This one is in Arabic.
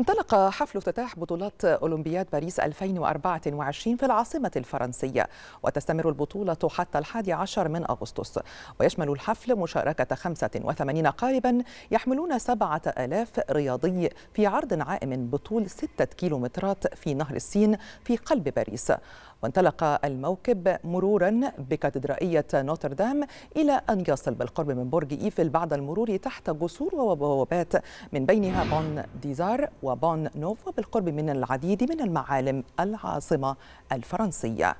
انطلق حفل افتتاح بطولات أولمبياد باريس 2024 في العاصمة الفرنسية وتستمر البطولة حتى الحادي عشر من أغسطس. ويشمل الحفل مشاركة 85 قاربا يحملون 7000 رياضي في عرض عائم بطول 6 كيلومترات في نهر السين في قلب باريس. وانطلق الموكب مرورا بكاتدرائية نوتردام إلى أن يصل بالقرب من برج إيفل بعد المرور تحت جسور وبوابات من بينها بون ديزار وبون نوف وبالقرب من العديد من المعالم العاصمة الفرنسية.